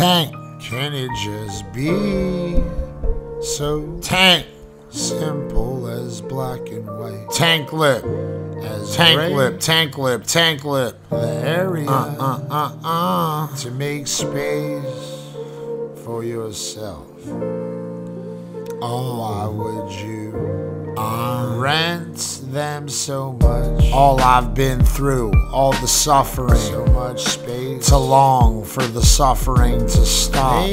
Tank, can it just be so tank? Simple as black and white. Tank Lipp. As tank gray. Lipp, tank Lipp, tank Lipp. The area Uh uh uh uh. To make space for yourself. Oh, why would you uh, rent them so much? All I've been through, all the suffering, so much space to long for the suffering to stop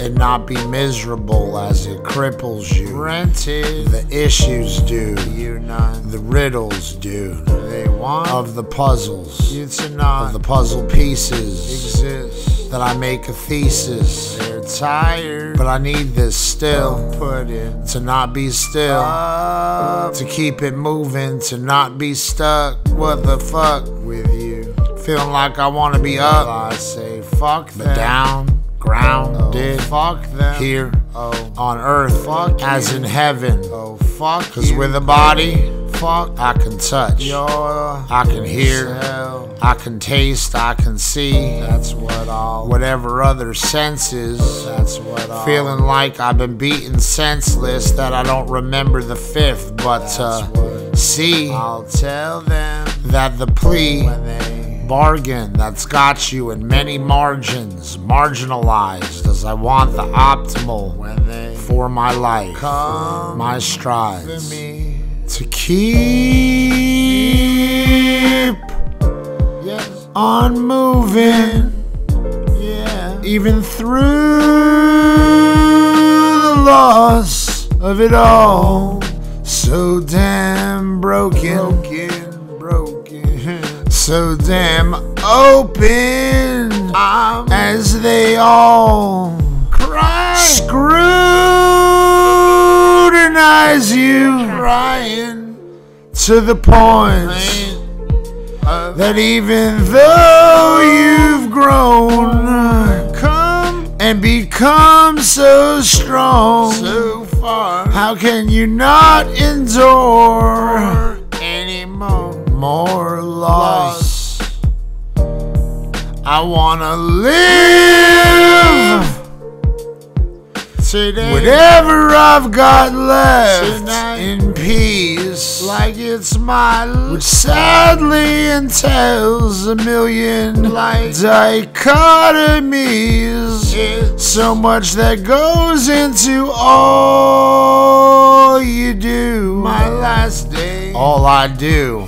and not be miserable as it cripples you. Rented, the issues do, you none. The riddles do. They want of the puzzles, you to not of the puzzle pieces exist. That I make a thesis. They're tired, but I need this still. Put it to not be still, to keep it moving, to not be stuck. What the fuck with? Feeling like I wanna be up. I say fuck the down, ground, did oh, fuck them here oh. on earth, fuck as in heaven. Oh fuck, cause with a body, fuck I can touch, I can hear, I can taste, I can see. That's what all. Whatever other senses. That's what all. Feeling like I've been beaten senseless that I don't remember the fifth, but to see. I'll tell them that the plea bargain that's got you in many margins, marginalized as I want the optimal for my life, my strides. to keep yes. on moving, even through the loss of it all. So damn broken, broken, so damn open um, as they all cry, scrutinize you, crying to the point that even though you've grown, come and become so strong, so far, how can you not endure? More loss. I wanna live today. Whatever I've got left in peace, like it's my which sadly entails a million like dichotomies. So much that goes into all you do. My last day, all I do.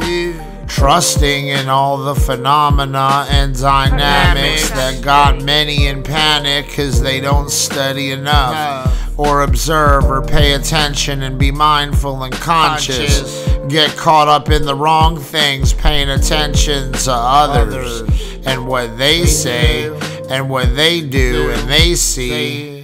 Trusting in all the phenomena and dynamics that got many in panic because they don't study enough or observe or pay attention and be mindful and conscious. Get caught up in the wrong things, paying attention to others and what they say and what they do and they see